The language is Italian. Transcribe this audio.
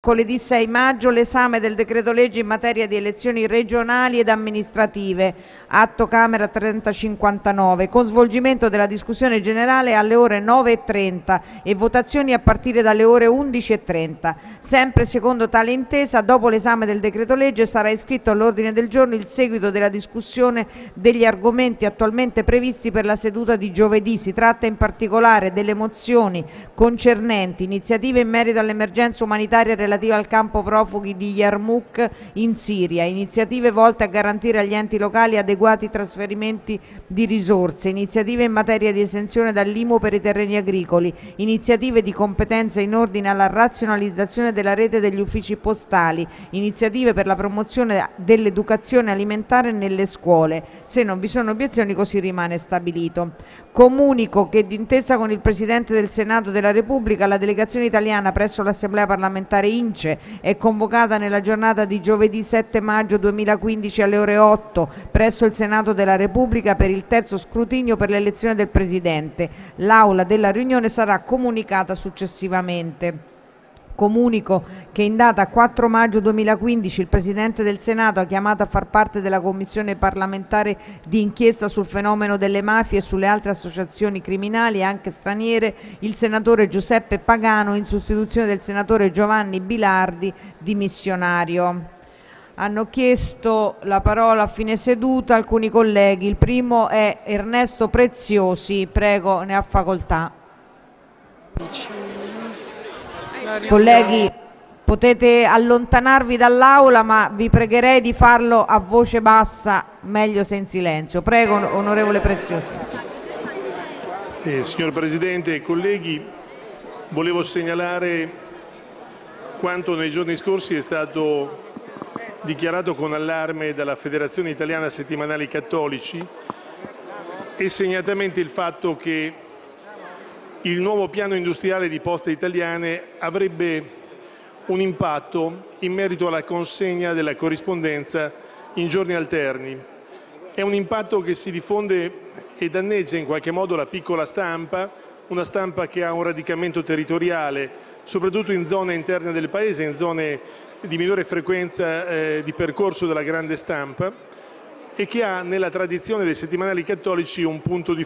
Mercoledì 6 maggio l'esame del decreto legge in materia di elezioni regionali ed amministrative, atto Camera 3059, con svolgimento della discussione generale alle ore 9.30 e votazioni a partire dalle ore 11.30. Sempre secondo tale intesa, dopo l'esame del decreto legge sarà iscritto all'ordine del giorno il seguito della discussione degli argomenti attualmente previsti per la seduta di giovedì. Si tratta in particolare delle mozioni concernenti iniziative in merito all'emergenza umanitaria relativa al campo profughi di Yarmouk in Siria, iniziative volte a garantire agli enti locali adeguati trasferimenti di risorse, iniziative in materia di esenzione dall'IMU per i terreni agricoli, iniziative di competenza in ordine alla razionalizzazione della rete degli uffici postali, iniziative per la promozione dell'educazione alimentare nelle scuole. Se non vi sono obiezioni così rimane stabilito. Comunico che d'intesa con il Presidente del Senato della Repubblica la delegazione italiana presso l'Assemblea parlamentare INCE è convocata nella giornata di giovedì 7 maggio 2015 alle ore 8 presso il Senato della Repubblica per il terzo scrutinio per l'elezione del Presidente. L'aula della riunione sarà comunicata successivamente. Comunico che in data 4 maggio 2015 il Presidente del Senato ha chiamato a far parte della Commissione parlamentare di inchiesta sul fenomeno delle mafie e sulle altre associazioni criminali anche straniere il senatore Giuseppe Pagano in sostituzione del senatore Giovanni Bilardi dimissionario. Hanno chiesto la parola a fine seduta alcuni colleghi. Il primo è Ernesto Preziosi. Prego, ne ha facoltà. Colleghi, potete allontanarvi dall'aula, ma vi pregherei di farlo a voce bassa, meglio se in silenzio. Prego, onorevole Preziosi. Eh, signor Presidente, colleghi, volevo segnalare quanto nei giorni scorsi è stato dichiarato con allarme dalla Federazione Italiana Settimanali Cattolici e segnatamente il fatto che il nuovo piano industriale di Poste Italiane avrebbe un impatto in merito alla consegna della corrispondenza in giorni alterni. È un impatto che si diffonde e danneggia in qualche modo la piccola stampa, una stampa che ha un radicamento territoriale, soprattutto in zone interne del paese, in zone di minore frequenza eh, di percorso della grande stampa e che ha nella tradizione dei settimanali cattolici un punto di